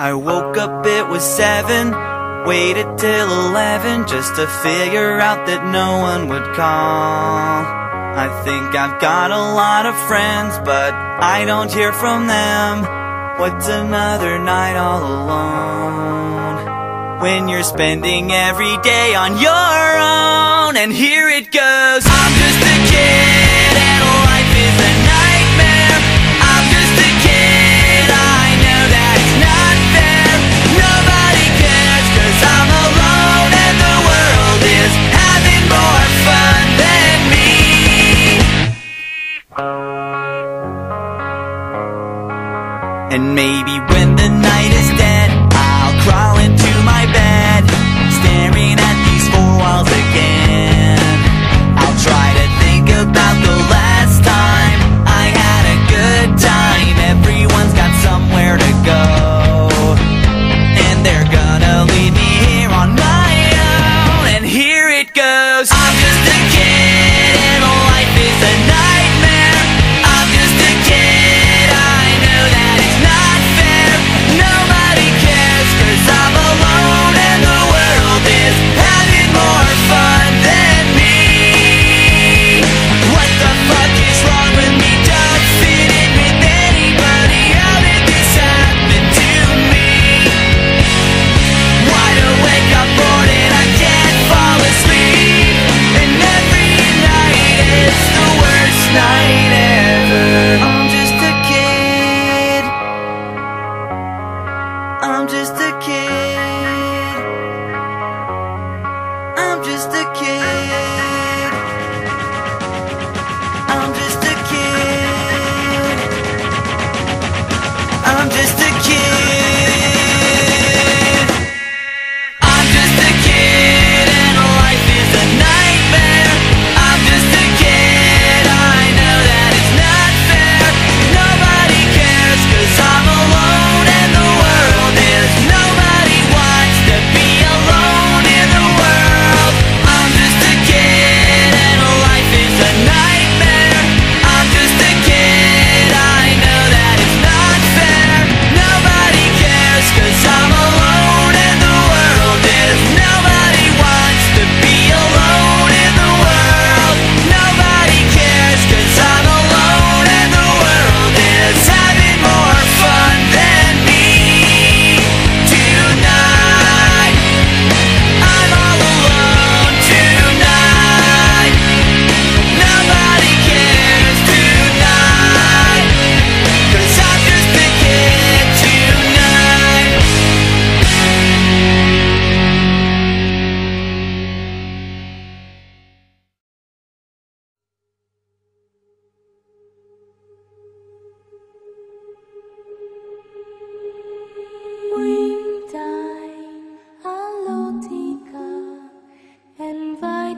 I woke up, it was seven, waited till eleven just to figure out that no one would call. I think I've got a lot of friends, but I don't hear from them. What's another night all alone? When you're spending every day on your own, and here it goes, I'm just a kid. And maybe when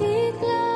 Take love.